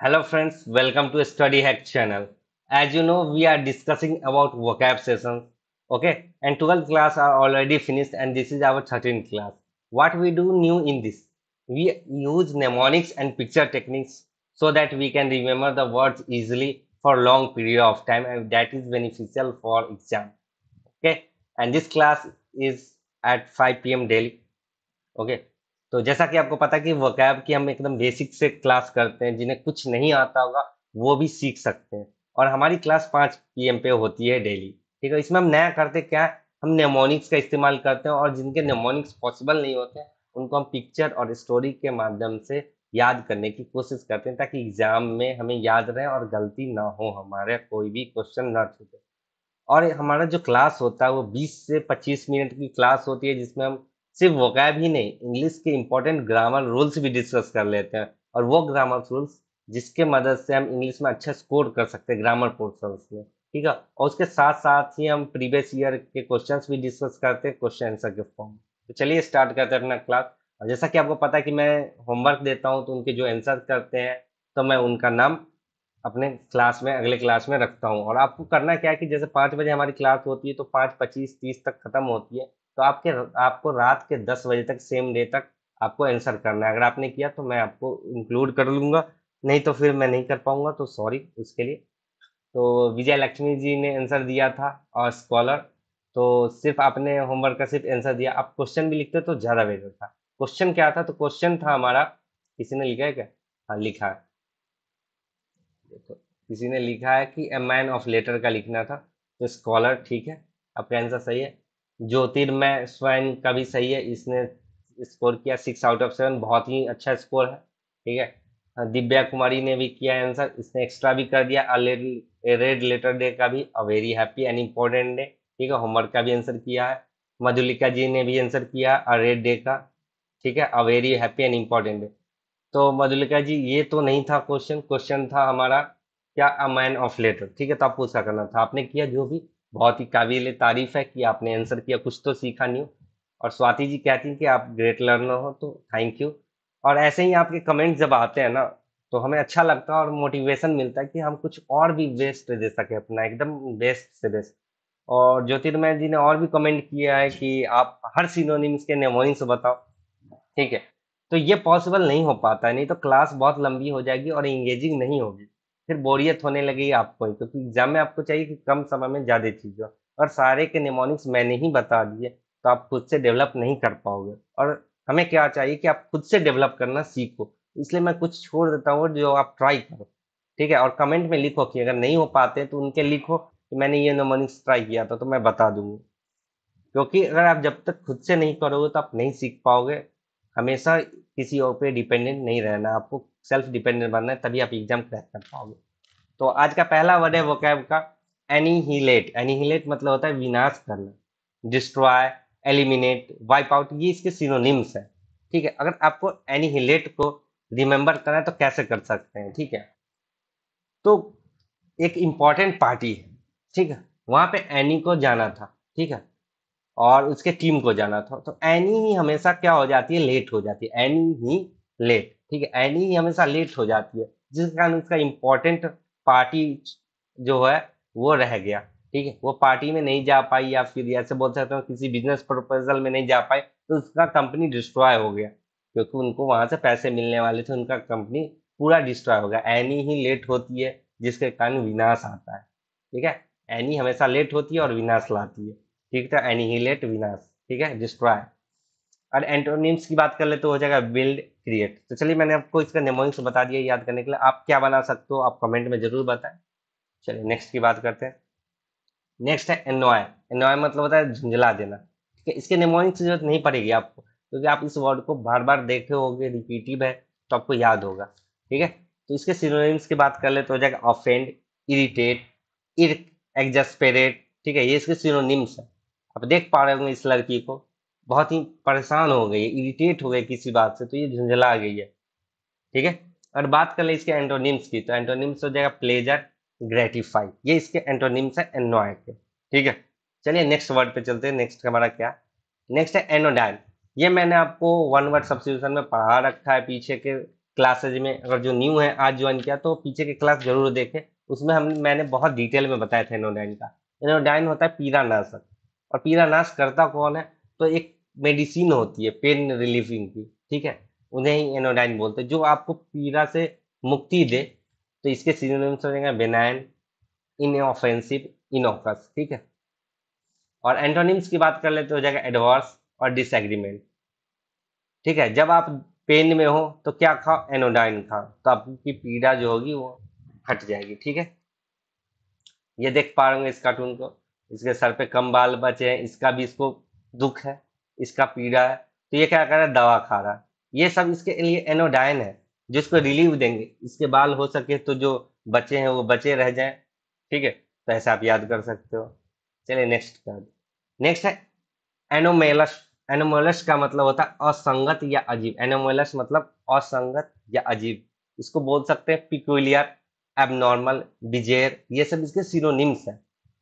Hello friends, welcome to Study Hack channel. As you know, we are discussing about vocab sessions. Okay, and 12 class are already finished and this is our 13th class. What we do new in this? We use mnemonics and picture techniques so that we can remember the words easily for long period of time and that is beneficial for exam. Okay, and this class is at 5 p.m. daily. Okay, तो जैसा कि आपको पता कि vocab की हम एकदम basic से क्लास करते हैं, जिन्हें कुछ नहीं आता होगा, वो भी सीख सकते हैं। और हमारी क्लास पाँच पी पे होती है डेली ठीक है, इसमें हम नया करते क्या है? हम नेमोनिक्स का इस्तेमाल करते हैं और जिनके नेमोनिक्स पॉसिबल नहीं होते, उनको हम पिक्चर और स्टोरी के माध्यम से याद करने की कोशिश करते हैं, ताकि एग्ज़ाम में हमें याद रहे और गलती ना हो हमारे, कोई भी क्वेश्चन ना छूटे। और हमारा जो क्लास होता है, वो 20 से 25 मिनट की क्लास होती है, जिसमें हम सिर्फ़ वोकैब ही नहीं इंग्लिश के इंपॉर्टेंट ग्रामर रूल्स भी डिस्कस कर लेते हैं। और वो ग्रामर रूल्स जिसके मदद से हम इंग्लिश में अच्छा स्कोर कर सकते हैं ग्रामर पोर्सन में, ठीक है? और उसके साथ साथ ही हम प्रीवियस ईयर के क्वेश्चंस भी डिस्कस करते हैं क्वेश्चन आंसर के फॉर्म तो चलिए स्टार्ट करते हैं अपना क्लास और जैसा कि आपको पता है कि मैं होमवर्क देता हूँ तो उनके जो आंसर करते हैं तो मैं उनका नाम अपने क्लास में, अगले क्लास में रखता हूँ। और आपको करना क्या है कि जैसे पाँच बजे हमारी क्लास होती है तो पाँच पच्चीस तीस तक खत्म होती है। तो आपके आपको रात के दस बजे तक सेम डे तक आपको आंसर करना है। अगर आपने किया तो मैं आपको इंक्लूड कर लूँगा। नहीं तो फिर मैं नहीं कर पाऊँगा तो सॉरी उसके लिए। तो विजय लक्ष्मी जी ने आंसर दिया था और स्कॉलर तो सिर्फ़ आपने होमवर्क का सिर्फ़ आंसर दिया। आप क्वेश्चन भी लिखते तो ज़्यादा बेहतर था। क्वेश्चन क्या था? तो क्वेश्चन था हमारा, किसी ने लिखा है क्या? हाँ लिखा है। देखो, किसी ने लिखा है कि ए मैन ऑफ़ लेटर का लिखना था। तो स्कॉलर ठीक है, आपका आंसर सही है। ज्योतिर्मय स्वयं का भी सही है। इसने स्कोर किया सिक्स आउट ऑफ़ सेवन बहुत ही अच्छा स्कोर है, ठीक है? दिव्या कुमारी ने भी किया आंसर इसने एक्स्ट्रा भी कर दिया। रेड लेटर डे का भी। A very happy and important day ठीक है? होमवर्क का भी आंसर किया है। मधुलिका जी ने भी आंसर किया अ रेड डे का, ठीक है? A very happy and important day तो मधुलिका जी, ये तो नहीं था क्वेश्चन क्वेश्चन था हमारा, क्या अ मैन ऑफ़ लेटर ठीक है तो आप पूछा करना था। आपने किया जो भी। बहुत ही काबिल तारीफ़ है कि आपने आंसर किया। कुछ तो सीखा नहीं और स्वाति जी कहती हैं कि आप ग्रेट लर्नर हो तो थैंक यू और ऐसे ही आपके कमेंट जब आते हैं ना तो हमें अच्छा लगता है और मोटिवेशन मिलता है कि हम कुछ और भी बेस्ट दे सके अपना, एकदम बेस्ट से बेस्ट और ज्योतिर्मय जी ने और भी कमेंट किया है कि आप हर सिनोनिम्स के नेमोनिम्स बताओ। ठीक है? तो ये पॉसिबल नहीं हो पाता है नहीं तो क्लास बहुत लंबी हो जाएगी और इंगेजिंग नहीं होगी। फिर बोरियत होने लगेगी आपको क्योंकि एग्ज़ाम में आपको चाहिए कि कम समय में ज़्यादा चीज़ हो। और सारे के निमोनिक्स मैंने ही बता दिए तो आप खुद से डेवलप नहीं कर पाओगे। और हमें क्या चाहिए कि आप खुद से डेवलप करना सीखो, इसलिए मैं कुछ छोड़ देता हूँ जो आप ट्राई करो, ठीक है? और कमेंट में लिखो कि अगर नहीं हो पाते तो उनके लिखो कि मैंने ये नोमोनिक्स ट्राई किया था तो मैं बता दूँगी। क्योंकि अगर आप जब तक खुद से नहीं करोगे तो आप नहीं सीख पाओगे। हमेशा किसी और पे डिपेंडेंट नहीं रहना, आपको सेल्फ डिपेंडेंट बनना है, तभी आप एग्ज़ाम क्रैक कर पाओगे। तो आज का पहला वर्ड है वो कैब का एनीहिलेट एनीहिलेट मतलब होता है विनाश करना डिस्ट्रॉय एलिमिनेट वाइप आउट ये इसके सिनोनिम्स है। ठीक है, अगर आपको एनीहिलेट को रिमेंबर करना है तो कैसे कर सकते हैं? ठीक है? तो एक इंपॉर्टेंट पार्टी है, ठीक है? वहाँ पे एनी को जाना था, ठीक है? और उसके टीम को जाना था। तो एनी ही हमेशा क्या हो जाती है? लेट हो जाती है। एनी ही लेट ठीक है एनी हमेशा लेट हो जाती है, जिस कारण उसका इम्पोर्टेंट पार्टी जो है, वो रह गया, ठीक है। वो पार्टी में नहीं जा पाई या फिर ऐसे बोल सकते हो, किसी बिज़नेस प्रपोजल में नहीं जा पाई तो उसका कंपनी डिस्ट्रॉय हो गया, क्योंकि उनको वहाँ से पैसे मिलने वाले थे, उनका कंपनी पूरा डिस्ट्रॉय हो गया। एनी ही लेट होती है, जिसके कारण विनाश आता है, ठीक है। एनी हमेशा लेट होती है और विनाश लाती है, ठीक है। एनी ही लेट विनाश, ठीक है डिस्ट्रॉय और एंटोनिम्स की बात कर ले तो हो जाएगा बिल्ड क्रिएट तो चलिए मैंने आपको इसका नेमोनिम्स बता दिया याद करने के लिए। आप क्या बना सकते हो, आप कमेंट में ज़रूर बताएँ। चलिए नेक्स्ट की बात करते हैं। नेक्स्ट है एनॉय एनॉय मतलब होता है झुंझला देना। ठीक है, इसके नेमोनिम्स की ज़रूरत नहीं पड़ेगी आपको, क्योंकि आप इस वर्ड को बार बार देखे होगे रिपीटिव है तो आपको याद होगा। ठीक है तो इसके सिनोनिम्स की बात कर ले तो हो जाएगा ऑफेंड इरिटेट इर एग्जस्पेरेट ठीक है, ये इसके सिनोनिम्स है। आप देख पा रहे होंगे इस लड़की को। बहुत ही परेशान हो गई इरिटेट हो गए किसी बात से तो ये झुंझला गई है। ठीक है? और बात कर ले इसके एंटोनिम्स की तो एंटोनिम्स हो जाएगा प्लेजर ग्रेटिफाई ये इसके एंटोनिम्स है एनॉय के। ठीक है? चलिए नेक्स्ट वर्ड पे चलते हैं। नेक्स्ट हमारा क्या? नेक्स्ट है एनोडाइन ये मैंने आपको वन वर्ड सब्सिट्यूशन में पढ़ा रखा है पीछे के क्लासेज में। अगर जो न्यू है, आज ज्वाइन किया तो पीछे के क्लास ज़रूर देखें। उसमें हम, मैंने बहुत डिटेल में बताया था एनोडाइन का। एनोडाइन होता है पीरानाशक और पीरानाश करता कौन है? तो एक मेडिसिन होती है, पेन रिलीफिंग की, ठीक है? उन्हें ही एनोडाइन बोलते हैं, जो आपको पीड़ा से मुक्ति दे तो इसके सिनोनिम्स हो जाएँगे बेनाइन इनऑफेंसिव, इनोकस, ठीक है? और एंटोनिम्स की बात कर ले तो हो जाएगा एडवर्स और डिसएग्रीमेंट, ठीक है? जब आप पेन में हो तो क्या खाओ एनोडाइन खाओ तो आपकी पीड़ा जो होगी, वो हट जाएगी, ठीक है? ये देख पा रहे इस कार्टून को, इसके सर पे कम बाल बचे हैं, इसका भी इसको दुख है। इसका पीड़ा है तो ये क्या कर रहा है? दवा खा रहा है। ये सब इसके लिए एनोडाइन है, जिसको रिलीव देंगे। इसके बाल हो सके तो जो बचे हैं, वो बचे रह जाए। ठीक है? तो ऐसा आप याद कर सकते हो। चलिए नेक्स्ट कर नेक्स्ट है एनोमेलस एनोमेलस का मतलब होता है असंगत या अजीब। एनोमेलस मतलब असंगत या अजीब। इसको बोल सकते हैं पिक्यूलियर एबनॉर्मल बिजेर ये सब इसके सिनोनिम्स है।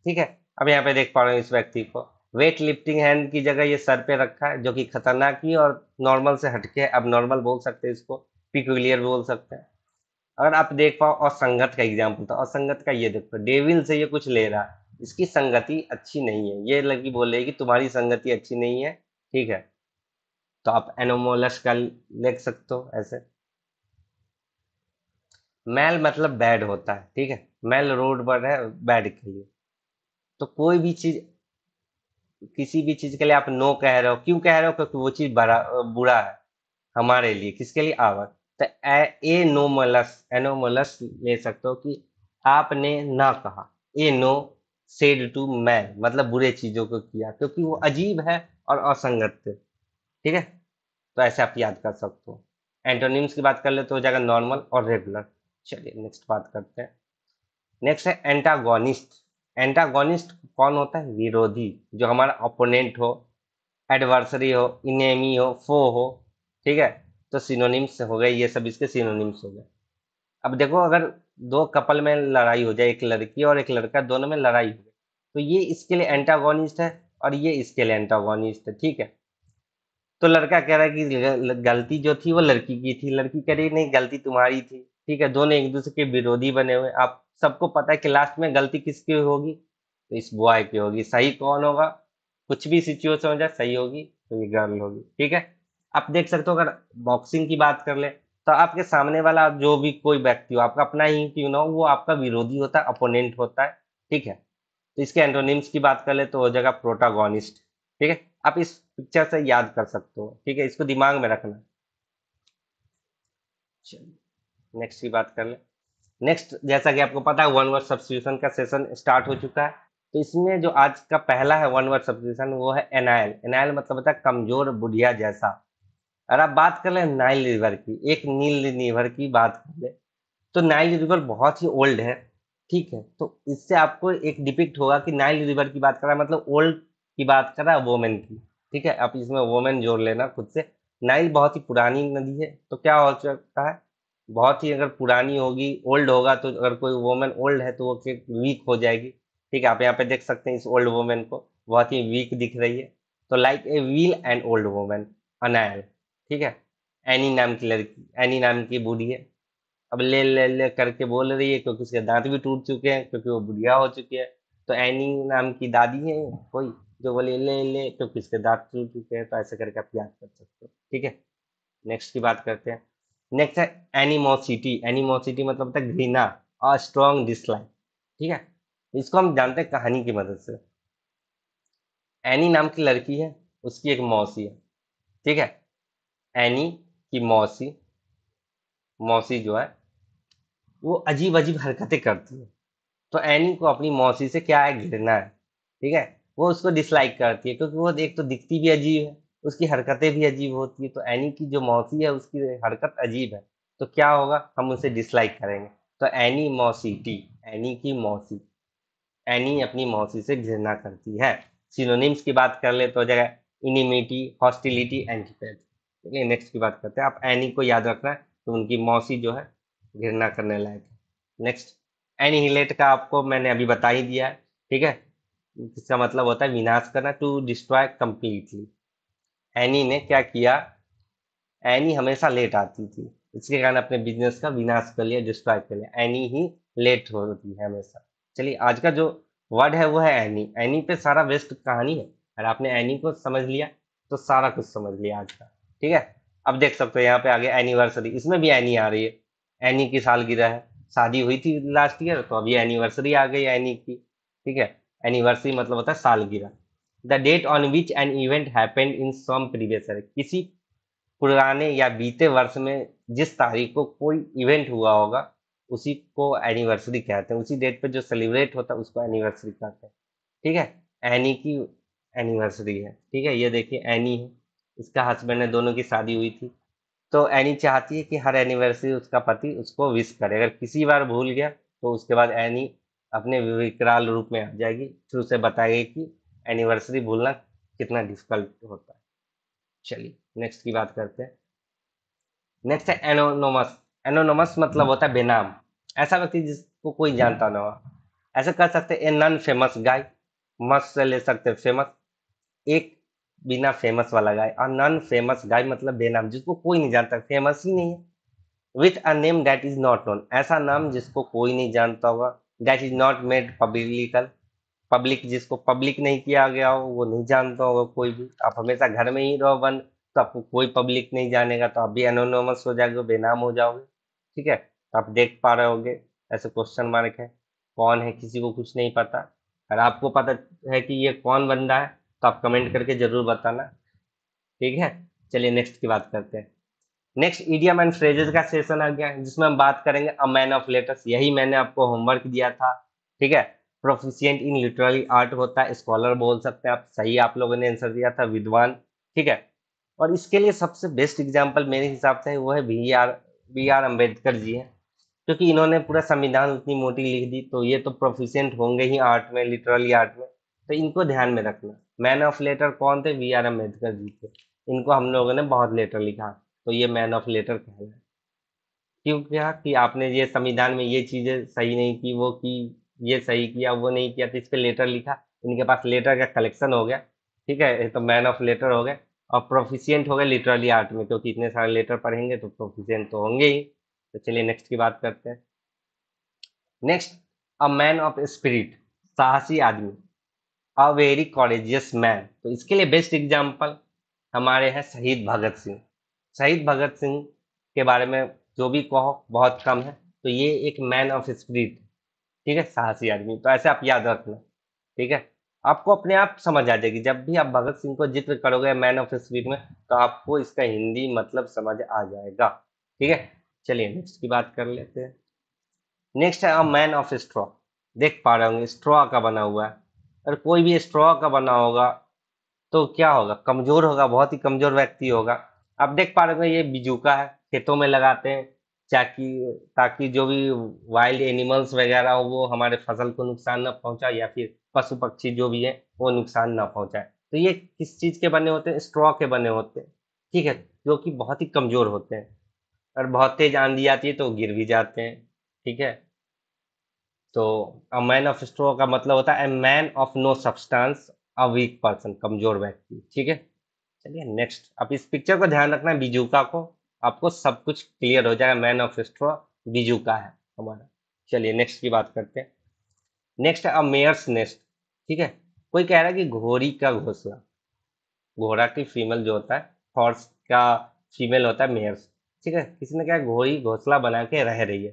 ठीक है? अब यहाँ पे देख पा रहे हैं इस व्यक्ति को। वेट लिफ्टिंग हैंड की जगह ये सर पे रखा है, जो कि खतरनाक ही और नॉर्मल से हटके है। अब नॉर्मल बोल सकते हैं इसको पिक्यूलियर बोल सकते हैं। अगर आप देख पाओ और संगत का एग्ज़ाम्पल था और संगत का ये देखो डेविल से ये कुछ ले रहा है, इसकी संगति अच्छी नहीं है। ये लड़की बोल रही है कि तुम्हारी संगति अच्छी नहीं है, ठीक है? तो आप एनोमोलस का लिख सकते हो ऐसे। मैल मतलब बैड होता है, ठीक है? मैल रोड पर है बैड के लिए। तो कोई भी चीज़ किसी भी चीज़ के लिए आप नो कह रहे हो। क्यों कह रहे हो? क्योंकि वो चीज़ बड़ा, बुरा है हमारे लिए, किसके लिए? आवर तो ए नो मलस एनोमलस ले सकते हो कि आपने ना कहा। A no said to man मतलब बुरे चीज़ों को किया, क्योंकि वो अजीब है और असंगत ठीक है? तो ऐसे आप याद कर सकते हो। एंटोनिम्स की बात कर ले तो हो जाएगा नॉर्मल और रेगुलर चलिए नेक्स्ट बात करते हैं। नेक्स्ट है एंटागोनिस्ट एंटागोनिस्ट कौन होता है? विरोधी, जो हमारा ओपोनेंट हो एडवर्सरी हो इनेमी हो फो हो, ठीक है? तो सिनोनिम्स हो गए, ये सब इसके सिनोनिम्स हो गए। अब देखो, अगर दो कपल में लड़ाई हो जाए, एक लड़की और एक लड़का, दोनों में लड़ाई हो गई तो ये इसके लिए एंटागोनिस्ट है और ये इसके लिए एंटागोनिस्ट है, ठीक है? तो लड़का कह रहा है कि गलती जो थी वो लड़की की थी। लड़की कह रही नहीं, गलती तुम्हारी थी। ठीक है, दोनों एक दूसरे के विरोधी बने हुए आप सबको पता है कि लास्ट में गलती किसकी होगी? तो इस बॉय की होगी। सही कौन होगा? कुछ भी सिचुएशन हो जाए, सही होगी तो ये गर्ल होगी। ठीक है? आप देख सकते हो, अगर बॉक्सिंग की बात कर ले तो आपके सामने वाला जो भी कोई व्यक्ति हो, आपका अपना ही क्यों ना हो, वो आपका विरोधी होता है अपोनेंट होता है। ठीक है? तो इसके एंटोनिम्स की बात कर ले तो हो जाएगा प्रोटागोनिस्ट ठीक है? आप इस पिक्चर से याद कर सकते हो। ठीक है? इसको दिमाग में रखना। चलिए। नेक्स्ट की बात कर ले। नेक्स्ट जैसा कि आपको पता है वन वर्ड सब्सिट्यूशन का सेशन स्टार्ट हो चुका है। तो इसमें जो आज का पहला है वन वर्ड सब्सिट्यूशन वो है एनाइल एनाइल मतलब होता है कमज़ोर बुढ़िया जैसा। अगर आप बात कर ले नाइल रिवर की, एक नील रिवर की बात कर ले तो नाइल रिवर बहुत ही ओल्ड है, ठीक है? तो इससे आपको एक डिपिक्ट होगा कि नाइल रिवर की बात कर रहा है मतलब ओल्ड की बात कर रहा है वोमेन की, ठीक है? आप इसमें वोमेन जोड़ लेना खुद से। नाइल बहुत ही पुरानी नदी है तो क्या हो सकता है? बहुत ही अगर पुरानी होगी ओल्ड होगा तो अगर कोई वोमेन ओल्ड है तो वो वीक हो जाएगी। ठीक है, आप यहाँ पे देख सकते हैं इस ओल्ड वोमेन को, बहुत ही वीक दिख रही है। तो like a wheel and old women अनायल ठीक है? एनी नाम की लड़की एनी नाम की बूढ़ी है। अब ले ले ले करके बोल रही है क्योंकि उसके दांत भी टूट चुके हैं, क्योंकि वो बुढ़िया हो चुकी है। तो एनी नाम की दादी है कोई, जो बोले, ले ले, क्योंकि उसके दांत टूट चुके हैं तो ऐसे करके आप याद कर सकते हो। ठीक है? नेक्स्ट की बात करते हैं। नेक्स्ट है एनिमोसिटी एनिमोसिटी मतलब होता है घृणा और स्ट्रॉन्ग डिसलाइक ठीक है? इसको हम जानते हैं कहानी की मदद से। एनी नाम की लड़की है, उसकी एक मौसी है। ठीक है? एनी की मौसी मौसी जो है, वो अजीब अजीब हरकतें करती है। तो एनी को अपनी मौसी से क्या है घृणा है? ठीक है? वो उसको डिसलाइक करती है, क्योंकि वो एक तो दिखती भी अजीब है। उसकी हरकतें भी अजीब होती है तो एनी की जो मौसी है, उसकी हरकत अजीब है। तो क्या होगा? हम उसे डिसलाइक करेंगे। तो एनी मौसी टी, एनी की मौसी, एनी अपनी मौसी से घृणा करती है। सिनोनिम्स की बात कर ले तो जगह इनिमिटी हॉस्टिलिटी एंटीपैथ चलिए नेक्स्ट की बात करते हैं। आप एनी को याद रखना है तो उनकी मौसी जो है, घृणा करने लायक है। नेक्स्ट एनिहिलेट का आपको मैंने अभी बता ही दिया है, ठीक है? इसका मतलब होता है विनाश करना टू डिस्ट्रॉय कंप्लीटली एनी ने क्या किया? एनी हमेशा लेट आती थी। इसके कारण अपने बिज़नेस का विनाश कर लिया डिस्ट्रॉय कर लिया। एनी ही लेट होती है हमेशा। चलिए, आज का जो वर्ड है वो है एनी एनी पे सारा वेस्ट कहानी है। अगर आपने एनी को समझ लिया तो सारा कुछ समझ लिया आज का। ठीक है? अब देख सकते हो यहाँ पे आगे एनिवर्सरी इसमें भी एनी आ रही है। एनी की सालगिरह है। शादी हुई थी लास्ट ईयर तो अभी एनिवर्सरी आ गई एनी की। ठीक है? एनिवर्सरी मतलब होता है सालगिरह। The date on which an event happened in some previous year किसी पुराने या बीते वर्ष में जिस तारीख को कोई इवेंट हुआ होगा, उसी को एनिवर्सरी कहते हैं। उसी डेट पे जो सेलिब्रेट होता है, उसको एनिवर्सरी कहते हैं। ठीक है? एनी की एनिवर्सरी है। ठीक है? ये देखिए एनी है। इसका हस्बैंड है, दोनों की शादी हुई थी। तो एनी चाहती है कि हर एनिवर्सरी उसका पति उसको विश करे। अगर किसी बार भूल गया तो उसके बाद एनी अपने विकराल रूप में आ जाएगी। फिर उसे बताएगी कि एनिवर्सरी भूलना कितना डिफ़िकल्ट होता है। चलिए नेक्स्ट की बात करते हैं। नेक्स्ट है एनोनोमस एनोनोमस मतलब होता है बेनाम। ऐसा व्यक्ति जिसको कोई जानता ना हो। ऐसे कर सकते ए नॉन फ़ेमस गाय मस्त से ले सकते फ़ेमस एक बिना फ़ेमस वाला गाय और नॉन फ़ेमस गाय मतलब बेनाम, जिसको कोई नहीं जानता। फ़ेमस ही नहीं है। With a name that is not known ऐसा नाम जिसको कोई नहीं जानता होगा। That is not made publical public जिसको पब्लिक नहीं किया गया हो, वो नहीं जानता होगा कोई भी। आप हमेशा घर में ही रहो बंद तो आपको कोई पब्लिक नहीं जानेगा तो आप भी एनोनोमस हो जाओगे, बेनाम हो जाओगे। ठीक है? तो आप देख पा रहे होगे, ऐसे क्वेश्चन मार्क है। कौन है, किसी को कुछ नहीं पता। अगर आपको पता है कि ये कौन बंदा है तो आप कमेंट करके ज़रूर बताना। ठीक है? चलिए नेक्स्ट की बात करते हैं। नेक्स्ट ईडियम एंड फ्रेजेस का सेशन आ गया जिसमें हम बात करेंगे अ मैन ऑफ़ लेटर्स यही मैंने आपको होमवर्क दिया था। ठीक है? प्रोफिशियंट इन लिटरली आर्ट होता है स्कॉलर बोल सकते हैं आप, सही आप लोगों ने आंसर दिया था, विद्वान, ठीक है? और इसके लिए सबसे बेस्ट एग्ज़ाम्पल मेरे हिसाब से वो है B R B R Ambedkar ji हैं, क्योंकि इन्होंने पूरा संविधान उतनी मोटी लिख दी तो ये तो प्रोफिशियंट होंगे ही आर्ट में लिटरली आर्ट में तो इनको ध्यान में रखना। मैन ऑफ़ लेटर कौन थे? वी आर अंबेडकर जी थे। इनको हम लोगों ने बहुत लेटर लिखा तो ये मैन ऑफ़ लेटर कहना है क्यों क्या? कि आपने ये संविधान में ये चीज़ें सही नहीं की, वो की ये सही किया, वो नहीं किया तो इस पर लेटर लिखा। इनके पास लेटर का कलेक्शन हो गया, ठीक है? तो मैन ऑफ़ लेटर हो गए। और प्रोफिशियंट हो गए लिटरली आर्ट में, क्योंकि इतने सारे लेटर पढ़ेंगे तो प्रोफिशियंट तो होंगे ही। तो चलिए नेक्स्ट की बात करते हैं। Next a man of spirit साहसी आदमी अ वेरी कॉरेजियस मैन तो इसके लिए बेस्ट एग्ज़ाम्पल हमारे हैं शहीद भगत सिंह। शहीद भगत सिंह के बारे में जो भी कहो, बहुत कम है। तो ये एक मैन ऑफ़ स्पिरिट ठीक है? साहसी आदमी। तो ऐसे आप याद रखना ठीक है? आपको अपने आप समझ आ जाएगी। जब भी आप भगत सिंह को ज़िक्र करोगे मैन ऑफ़ स्पिरिट में तो आपको इसका हिंदी मतलब समझ आ जाएगा, ठीक है? चलिए नेक्स्ट की बात कर लेते हैं। नेक्स्ट है मैन ऑफ़ स्ट्रॉ देख पा रहे होंगे स्ट्रॉ का बना हुआ है। अगर कोई भी स्ट्रॉ का बना होगा तो क्या होगा? कमज़ोर होगा, बहुत ही कमज़ोर व्यक्ति होगा। आप देख पा रहे होंगे, ये बिजूका है, खेतों में लगाते हैं। ताकि ताकि जो भी वाइल्ड एनिमल्स वगैरह हो, वो हमारे फ़सल को नुकसान ना पहुँचा या फिर पशु पक्षी जो भी है, वो नुकसान ना पहुँचाए। तो ये किस चीज़ के बने होते हैं? स्ट्रॉ के बने होते हैं। ठीक है, जो कि बहुत ही कमज़ोर होते हैं। और बहुत तेज आंधी आती है तो गिर भी जाते हैं। ठीक है? तो अ मैन ऑफ़ स्ट्रो का मतलब होता है a man of no substance a weak person कमज़ोर व्यक्ति। ठीक है? चलिए नेक्स्ट अब इस पिक्चर को ध्यान रखना है बीजूका को। आपको सब कुछ क्लियर हो जाएगा। मैन ऑफ़ स्ट्रो बीजूका है हमारा। चलिए नेक्स्ट की बात करते हैं। नेक्स्ट है अ मेयर्स नेस्ट ठीक है? कोई कह रहा है कि घोड़ी का घोसला। घोड़ा की फीमेल जो होता है हॉर्स का फीमेल होता है मेयर्स ठीक है? किसी ने कहा घोड़ी घोसला बना के रह रही है।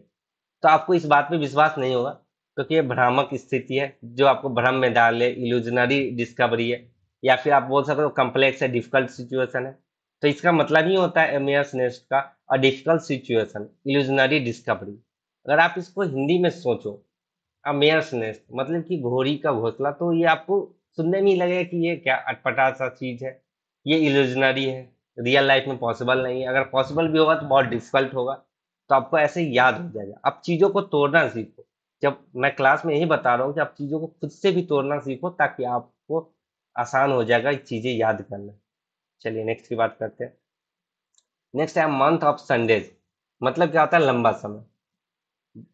तो आपको इस बात पे विश्वास नहीं होगा, क्योंकि ये भ्रामक स्थिति है, जो आपको भ्रम में डाले इल्यूजनरी डिस्कवरी है, या फिर आप बोल सकते हो कम्प्लेक्स है डिफ़िकल्ट सिचुएशन है। तो इसका मतलब ही होता है एमियस नेस्ट का a difficult situation illusionary discovery अगर आप इसको हिंदी में सोचो अमेयर्स नेस्ट मतलब कि घोड़ी का घोसला तो ये आपको सुनने में ही लगेगा कि ये क्या अटपटा सा चीज़ है। ये इल्यूजनरी है रियल लाइफ में पॉसिबल नहीं है। अगर पॉसिबल भी होगा तो बहुत डिफ़िकल्ट होगा। तो आपको ऐसे याद हो जाएगा। आप चीज़ों को तोड़ना सीखो। जब मैं क्लास में यही बता रहा हूँ कि आप चीज़ों को खुद से भी तोड़ना सीखो ताकि आपको आसान हो जाएगा चीज़ें याद करना। चलिए नेक्स्ट की बात करते हैं। नेक्स्ट है मंथ ऑफ़ संडेज मतलब क्या होता है? लंबा समय।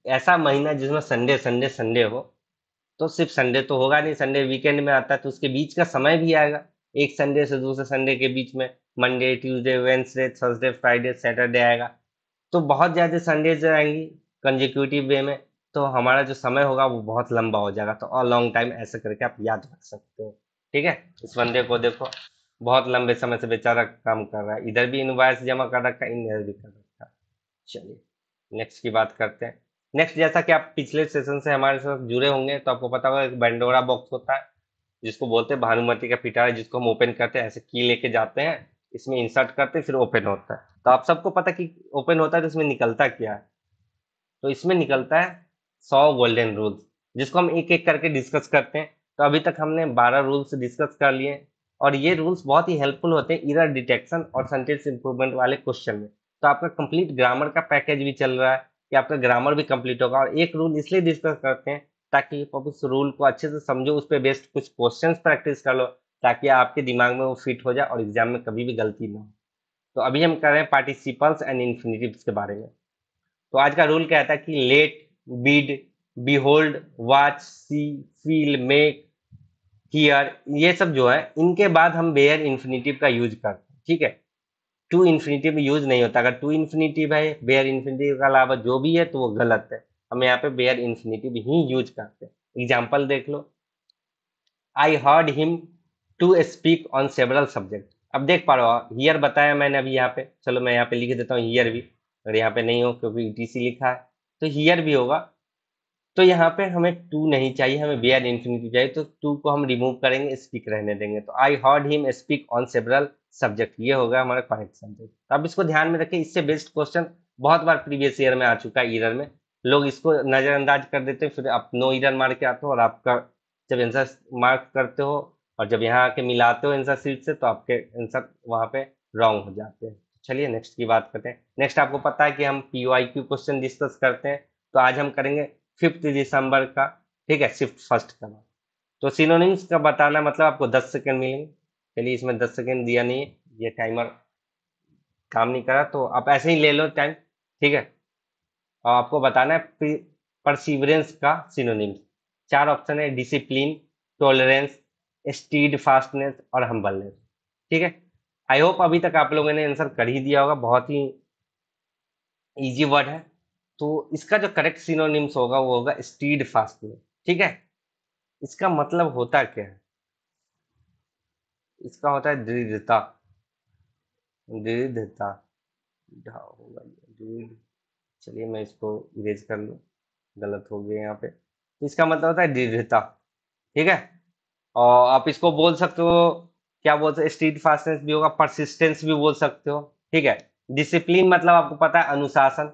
ऐसा महीना जिसमें संडे संडे संडे हो तो सिर्फ़ संडे तो होगा नहीं। संडे वीकेंड में आता है तो उसके बीच का समय भी आएगा। एक संडे से दूसरे संडे के बीच में Monday Tuesday Wednesday Thursday Friday Saturday आएगा। तो बहुत ज़्यादा संडेज आएँगी कंजिक्यूटिव वे में तो हमारा जो समय होगा वो बहुत लंबा हो जाएगा। तो और लॉन्ग टाइम ऐसे करके आप याद रख सकते हो। ठीक है? इस बंदे को देखो। बहुत लंबे समय से बेचारा काम कर रहा है। इधर भी इनवाइस जमा कर रखा है, इधर भी कर रखा है। चलिए नेक्स्ट की बात करते हैं। नेक्स्ट जैसा कि आप पिछले सेशन से हमारे साथ जुड़े होंगे तो आपको पता होगा एक बैंडोरा बॉक्स होता है, जिसको बोलते हैं भानुमति का पिटारा, जिसको हम ओपन करते हैं, ऐसे की लेके जाते हैं, इसमें इंसर्ट करते फिर ओपन होता है। तो आप सबको पता कि ओपन होता है तो इसमें निकलता क्या है? तो इसमें निकलता है सौ गोल्डन रूल्स जिसको हम एक एक करके डिस्कस करते हैं। तो अभी तक हमने बारह रूल्स डिस्कस कर लिए और ये रूल्स बहुत ही हेल्पफुल होते हैं इरर डिटेक्शन और सेंटेंस इंप्रूवमेंट वाले क्वेश्चन में। तो आपका कंप्लीट ग्रामर का पैकेज भी चल रहा है कि आपका ग्रामर भी कंप्लीट होगा, और एक रूल इसलिए डिस्कस करते हैं ताकि आप उस रूल को अच्छे से समझो, उस पर बेस्ड कुछ क्वेश्चन प्रैक्टिस कर लो, ताकि आपके दिमाग में वो फिट हो जाए और एग्ज़ाम में कभी भी गलती ना हो। तो अभी हम कर रहे हैं पार्टिसिपल्स एंड इन्फिनिटिव्स के बारे में। तो आज का रूल कहता है कि let bid behold watch see feel make hear ये सब जो है, इनके बाद हम बेयर इन्फिनिटिव का यूज़ करते हैं, ठीक है? टू इन्फिनिटिव यूज़ नहीं होता। अगर टू इन्फिनिटिव है बेयर इन्फिनिटिव के अलावा जो भी है तो वो गलत है। हम यहाँ पे बेयर इन्फिनिटिव ही यूज़ करते हैं। एग्ज़ाम्पल देख लो। I heard him to speak on several subject अब देख पा रहा हो हियर बताया मैंने अभी यहाँ पे। चलो मैं यहाँ पे लिख देता हूँ हियर भी। अगर यहाँ पे नहीं हो, क्योंकि ईटीसी लिखा है। तो हियर भी होगा। तो यहाँ पे हमें टू नहीं चाहिए, हमें बेयर इन्फिनिटी चाहिए तो टू को हम रिमूव करेंगे स्पीक रहने देंगे। तो I heard him speak on several subject ये होगा हमारा करेक्ट सब्जेक्ट तो अब इसको ध्यान में रखें, इससे बेस्ट क्वेश्चन बहुत बार प्रीवियस ईयर में आ चुका है ईयर में। लोग इसको नज़रअंदाज कर देते हैं, फिर आप नो ईयर मार के आते हो और आपका जब आंसर मार्क करते हो और जब यहाँ आके मिलाते हो आंसर सीट से तो आपके आंसर वहाँ पे रॉन्ग हो जाते हैं। चलिए नेक्स्ट की बात करते हैं। नेक्स्ट आपको पता है कि हम पी क्यू क्वेश्चन डिस्कस करते हैं। तो आज हम करेंगे फिफ्थ दिसंबर का, ठीक है शिफ्ट फ़र्स्ट का। तो सिनोनिम्स का बताना मतलब आपको दस सेकेंड मिलेंगे। चलिए इसमें दस सेकेंड दिया नहीं है, ये टाइमर काम नहीं करा तो आप ऐसे ही ले लो टाइम ठीक है? और आपको बताना है परसिवरेंस का सिनोनिम्स चार ऑप्शन है डिसिप्लिन टॉलरेंस स्टीड फास्टनेस और हम्बलनेस ठीक है? आई होप अभी तक आप लोगों ने आंसर कर ही दिया होगा, बहुत ही इजी वर्ड है। तो इसका जो करेक्ट सिनोनिम्स होगा, वो होगा स्टीड फास्टनेस ठीक है? इसका मतलब होता क्या है? इसका होता है दृढ़ता। दृढ़ता। चलिए मैं इसको इरेज कर लूँ। गलत हो गया यहाँ पे। तो इसका मतलब होता है दृढ़ता। ठीक है? और आप इसको बोल सकते हो, क्या बोल सकते स्ट्रीट फास्टनेस भी होगा परसिस्टेंस भी बोल सकते हो। ठीक है? डिसिप्लिन मतलब आपको पता है अनुशासन।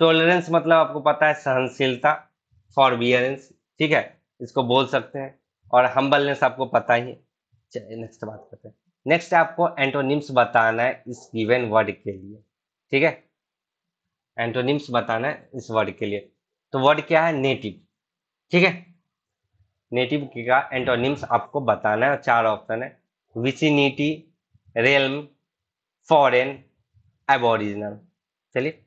टॉलरेंस मतलब आपको पता है सहनशीलता फॉरबियरेंस ठीक है? इसको बोल सकते हैं और हम्बलनेस आपको पता ही है। नेक्स्ट बात करते हैं। नेक्स्ट आपको एंटोनिम्स बताना है इस गिवन वर्ड के लिए, ठीक है? एंटोनिम्स बताना है इस वर्ड के लिए। तो वर्ड क्या है? नेटिव ठीक है? नेटिव का एंटोनिम्स आपको बताना है, चार ऑप्शन है। विसिनिटी रेलम फॉरेन एबोरिजिनल चलिए।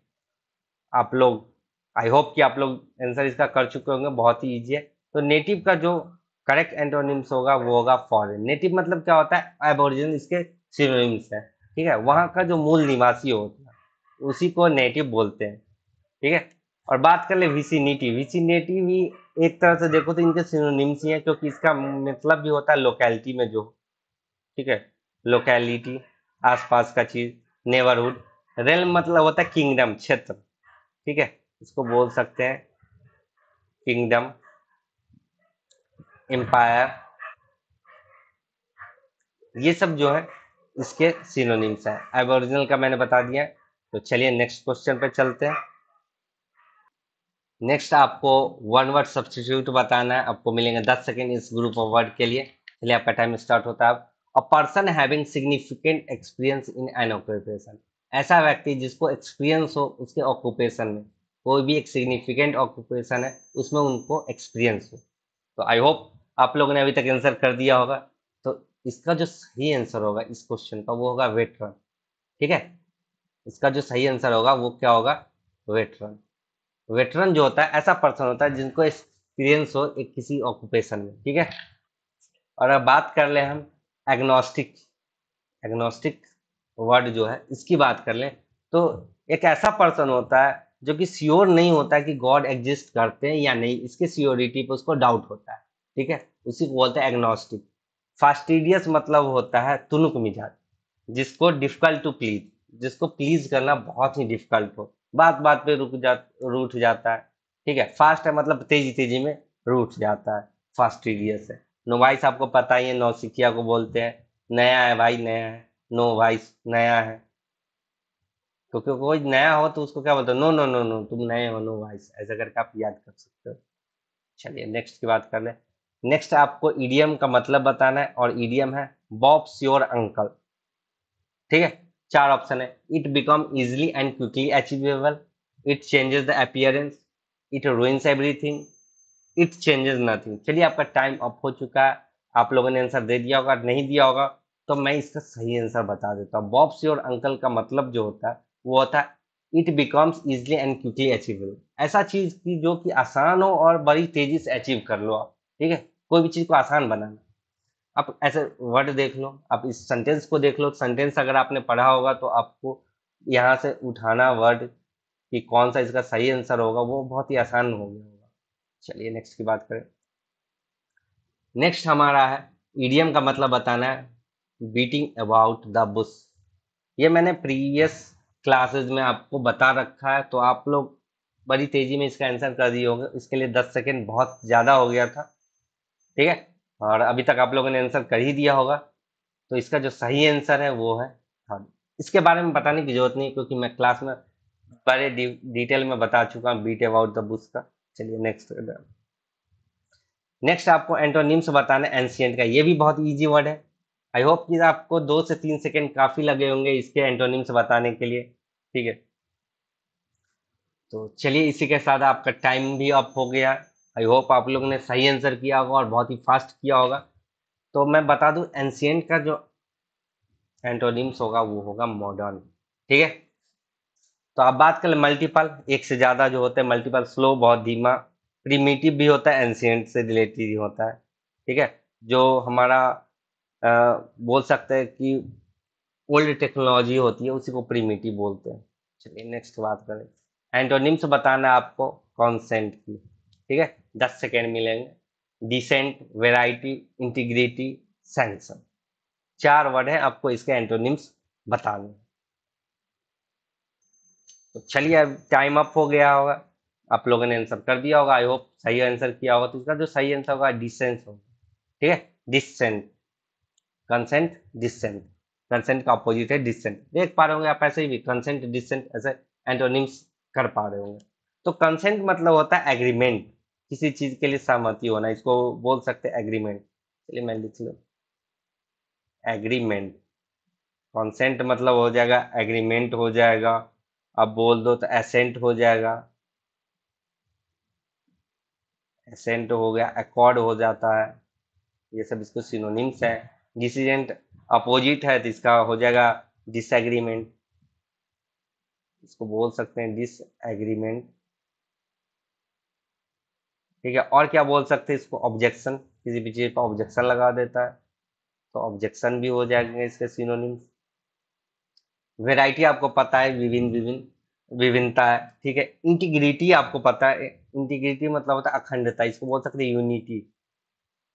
आप लोग आई होप कि आप लोग आंसर इसका कर चुके होंगे, बहुत ही ईजी है। तो नेटिव का जो करेक्ट एंटोनिम्स होगा, वो होगा फॉरेन नेटिव मतलब क्या होता है? एबोरिजिनल इसके सिनोनिम्स है। ठीक है? वहाँ का जो मूल निवासी होता है, उसी को नेटिव बोलते हैं। ठीक है? और बात कर ले विसिनिटी विसिनिटी भी एक तरह से देखो तो इनके सिनोनिम्स ही है, क्योंकि इसका मतलब भी होता है लोकेलिटी में जो। ठीक है? लोकेलिटी आसपास का चीज़ नेबरहुड रेल मतलब होता है किंगडम क्षेत्र। ठीक है? इसको बोल सकते हैं किंगडम एम्पायर ये सब जो है, इसके सिनोनिम्स है। एबोरिजिनल का मैंने बता दिया तो चलिए नेक्स्ट क्वेश्चन पे चलते हैं। नेक्स्ट आपको वन वर्ड सब्सटीट्यूट बताना है, आपको मिलेंगे दस सेकेंड इस ग्रुप ऑफ़ वर्ड के लिए। चलिए आपका टाइम स्टार्ट होता है a person having significant experience in an occupation ऐसा व्यक्ति जिसको एक्सपीरियंस हो उसके ऑक्यूपेशन में, कोई भी एक सिग्निफिकेंट ऑक्यूपेशन है, उसमें उनको एक्सपीरियंस हो। तो आई होप आप लोगों ने अभी तक आंसर कर दिया होगा। तो इसका जो सही आंसर होगा इस क्वेश्चन का, वो होगा वेटरन ठीक है? इसका जो सही आंसर होगा, वो क्या होगा? वेटरन वेटरन जो होता है, ऐसा पर्सन होता है जिनको एक्सपीरियंस हो एक किसी ऑक्यूपेशन में। ठीक है? और अब बात कर ले हम एग्नोस्टिक एग्नोस्टिक वर्ड जो है, इसकी बात कर लें तो एक ऐसा पर्सन होता है जो कि श्योर नहीं होता कि गॉड एग्जिस्ट करते हैं या नहीं, इसके सियोरिटी पर उसको डाउट होता है, ठीक है? उसी को बोलते हैं एग्नोस्टिक। फास्टिडियस मतलब होता है तुनुक मिजाज, जिसको डिफ़िकल्ट टू प्लीज़ जिसको प्लीज़ करना बहुत ही डिफ़िकल्ट हो। बात बात पे रुक जा, रूठ जाता है, ठीक है? फास्ट है मतलब तेज़ी तेज़ी में रूठ जाता है फास्टिडियस है। नो वाइस आपको पता ही है, नौसिखिया को बोलते हैं, नया है भाई, नया है। नो वाइस नया है। क्योंकि कोई नया हो तो उसको क्या बोलते नो नो नो नो तुम नए हो नो वाइस ऐसा करके आप याद कर सकते हो। चलिए नेक्स्ट की बात कर ले। नेक्स्ट आपको ईडियम का मतलब बताना है और ईडियम है बॉब्स योर अंकल ठीक है? चार ऑप्शन है। It become easily and quickly achievable it changes the appearance it ruins everything it changes nothing चलिए, आपका टाइम अप हो चुका है। आप लोगों ने आंसर दे दिया होगा, नहीं दिया होगा। तो मैं इसका सही आंसर बता देता हूँ। बॉब्स योर अंकल का मतलब जो होता है, वो होता है it becomes easily and quickly achievable ऐसा चीज़ की जो कि आसान हो और बड़ी तेज़ी से अचीव कर लो आप, ठीक है? कोई भी चीज़ को आसान बनाना। आप ऐसे वर्ड देख लो, आप इस सेंटेंस को देख लो। सेंटेंस अगर आपने पढ़ा होगा तो आपको यहाँ से उठाना वर्ड कि कौन सा इसका सही आंसर होगा, वो बहुत ही आसान हो गया होगा। चलिए नेक्स्ट की बात करें। नेक्स्ट हमारा है ईडियम का मतलब बताना है। बीटिंग अबाउट द बुश ये मैंने प्रीवियस क्लासेस में आपको बता रखा है तो आप लोग बड़ी तेज़ी में इसका आंसर कर दिए होंगे। इसके लिए 10 सेकेंड बहुत ज़्यादा हो गया था, ठीक है? और अभी तक आप लोगों ने आंसर कर ही दिया होगा। तो इसका जो सही आंसर है वो है हाँ। इसके बारे में बताने की ज़रूरत नहीं क्योंकि मैं क्लास में बड़े डिटेल में बता चुका हूँ बीट अबाउट द बुक्स का। चलिए नेक्स्ट नेक्स्ट आपको एंटोनिम्स बताना एंशियंट का। ये भी बहुत ईजी वर्ड है। आई होप कि आपको दो से तीन सेकेंड काफ़ी लगे होंगे इसके एंटोनिम्स बताने के लिए, ठीक है? तो चलिए, इसी के साथ आपका टाइम भी अप हो गया। आई होप आप लोगों ने सही आंसर किया होगा और बहुत ही फास्ट किया होगा। तो मैं बता दूँ एंशियंट का जो एंटोनिम्स होगा, वो होगा मॉडर्न, ठीक है? तो आप बात करें मल्टीपल, एक से ज़्यादा जो होते हैं, मल्टीपल स्लो, बहुत धीमा, प्रीमिटिव भी होता है एंशियंट से रिलेटेड ही होता है, ठीक है? जो हमारा बोल सकते हैं कि ओल्ड टेक्नोलॉजी होती है, उसी को प्रीमिटिव बोलते हैं। चलिए नेक्स्ट बात करें। एंटोनिम्स बताना है आपको कॉन्सेंट की। ठीक है? दस सेकेंड मिलेंगे। डिसेंट वेराइटी इंटीग्रिटी सेंसर चार वर्ड है, आपको इसके एंटोनिम्स बताने तो चलिए अब टाइम अप हो गया होगा। आप लोगों ने आंसर कर दिया होगा। आई होप सही आंसर किया होगा। तो इसका जो सही आंसर होगा डिसेंस होगा। ठीक है? डिसेंट कंसेंट डिसेंट कंसेंट का अपोजिट है डिसेंट देख पा रहे होंगे आप ऐसे ही भी कंसेंट डिसेंट ऐसे एंटोनिम्स कर पा रहे होंगे। तो कंसेंट मतलब होता है एग्रीमेंट किसी चीज़ के लिए सहमति होना, इसको बोल सकते हैं एग्रीमेंट चलिए मैं लिख लो। एग्रीमेंट कॉन्सेंट मतलब हो जाएगा एग्रीमेंट हो जाएगा। अब बोल दो तो एसेंट हो जाएगा। एसेंट हो गया अकॉर्ड हो जाता है। ये सब इसको सिनोनिम्स है। डिसीजेंट अपोजिट है तो इसका हो जाएगा डिसएग्रीमेंट इसको बोल सकते हैं डिसएग्रीमेंट ठीक है, और क्या बोल सकते हैं इसको? ऑब्जेक्शन किसी भी चीज़ पर ऑब्जेक्शन लगा देता है। तो ऑब्जेक्शन भी हो जाएँगे इसके सिनोनिम्स वेराइटी आपको पता है, विभिन्न विभिन्न विभिन्नता है। ठीक है इंटीग्रिटी आपको पता है। इंटीग्रिटी मतलब होता है अखंडता, इसको बोल सकते हैं यूनिटी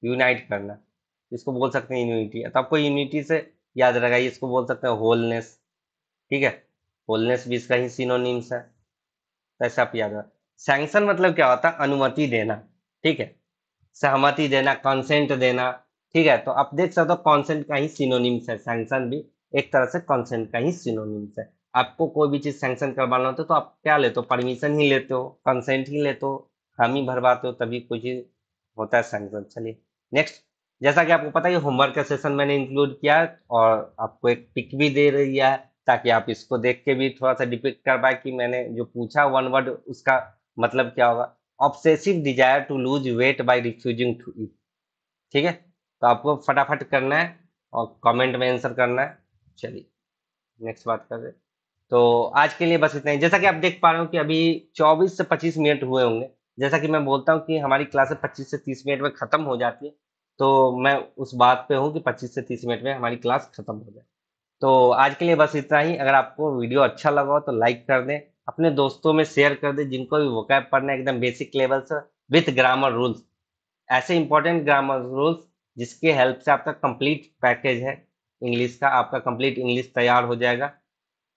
यूनाइट करना। इसको बोल सकते हैं यूनिटी तो आपको यूनिटी से याद लगाइए इसको बोल सकते हैं होलनेस ठीक है? होलनेस भी इसका ही सिनोनिम्स है। तो ऐसे आप याद रखें। सैंक्शन मतलब क्या होता है? अनुमति देना। ठीक है? सहमति देना कंसेंट देना। ठीक है? तो आप देख सकते हो कॉन्सेंट का ही सिनोनिम्स है। सैंक्शन भी एक तरह से कंसेंट का ही सिनोनिम्स है। आपको कोई भी चीज़ सैंक्शन करवाना होता है तो आप क्या लेते हो? परमिशन ही लेते हो। कंसेंट ही लेते हो। हम ही भरवाते हो, तभी कुछ चीज़ होता है सैंक्शन चलिए नेक्स्ट जैसा कि आपको पता है होमवर्क का सेशन मैंने इंक्लूड किया और आपको एक पिक भी दे रही है, ताकि आप इसको देख के भी थोड़ा सा डिपिक्ट कर पाए कि मैंने जो पूछा वन वर्ड उसका मतलब क्या होगा। Obsessive desire to lose weight by refusing to eat ठीक है? तो आपको फटाफट करना है और कमेंट में आंसर करना है। चलिए नेक्स्ट बात कर रहे तो आज के लिए बस इतना ही। जैसा कि आप देख पा रहे हो कि अभी 24 से 25 मिनट हुए होंगे। जैसा कि मैं बोलता हूँ कि हमारी क्लास 25 से 30 मिनट में खत्म हो जाती है। तो मैं उस बात पे हूँ कि 25 से 30 मिनट में हमारी क्लास खत्म हो जाए। तो आज के लिए बस इतना ही। अगर आपको वीडियो अच्छा लगा हो तो लाइक कर दें, अपने दोस्तों में शेयर कर दें जिनको भी वोकैब पढ़ना है एकदम बेसिक लेवल से विथ ग्रामर रूल्स ऐसे इंपॉर्टेंट ग्रामर रूल्स जिसके हेल्प से आपका कंप्लीट पैकेज है। इंग्लिश का आपका कंप्लीट इंग्लिश तैयार हो जाएगा।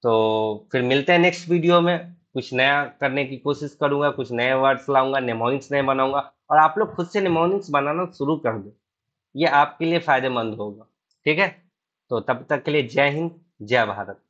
तो फिर मिलते हैं नेक्स्ट वीडियो में। कुछ नया करने की कोशिश करूँगा, कुछ नए वर्ड्स लाऊँगा नेमोनिक्स नए बनाऊँगा। और आप लोग खुद से नेमोनिक्स बनाना शुरू कर दो। ये आपके लिए फ़ायदेमंद होगा। ठीक है? तो तब तक के लिए जय हिंद, जय भारत।